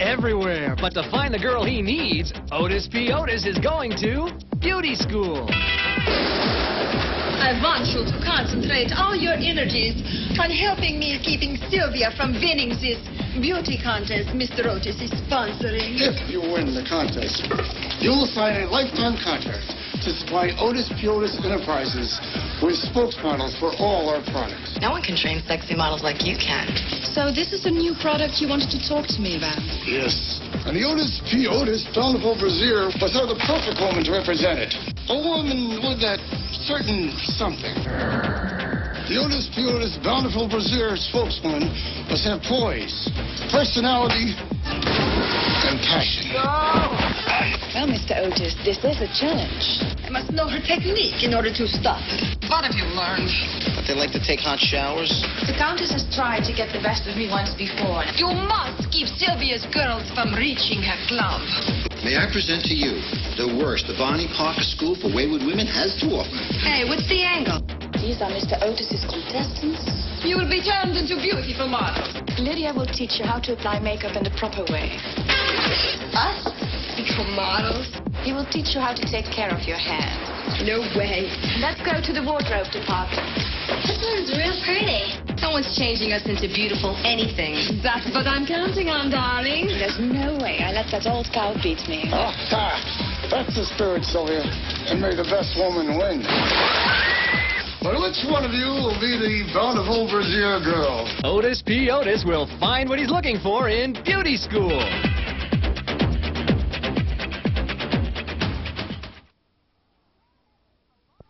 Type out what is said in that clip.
everywhere. But to find the girl he needs, Otis P. Otis is going to beauty school. I want you to concentrate all your energies on helping me keeping Sylvia from winning this beauty contest Mr. Otis is sponsoring. If you win the contest, you will sign a lifetime contract to supply Otis P. Otis Enterprises with spokesmodels for all our products. No one can train sexy models like you can. So this is a new product you wanted to talk to me about? Yes. And the Otis P. Otis Bountiful Brassiere was her the perfect woman to represent it. A woman with that certain something. The Otis P. Otis Bountiful Brassiere spokeswoman must have poise, personality, and passion. Well, Mr. Otis, this is a challenge. I must know her technique in order to stop her. What have you learned? That they like to take hot showers. The Countess has tried to get the best of me once before. You must keep Sylvia's girls from reaching her club. May I present to you the worst the Bonnie Parker School for Wayward Women has to offer? Hey, what's the angle? These are Mr. Otis's contestants. You will be turned into beautiful models. Lydia will teach you how to apply makeup in the proper way. Us? Become models? He will teach you how to take care of your hair. No way. Let's go to the wardrobe department. This one's real pretty. Someone's changing us into beautiful anything. That's what I'm counting on, darling. There's no way I let that old cow beat me. Ah, ha! That's the spirit, Sylvia. And may the best woman win. But which one of you will be the bountiful Brassiere girl? Otis P. Otis will find what he's looking for in beauty school.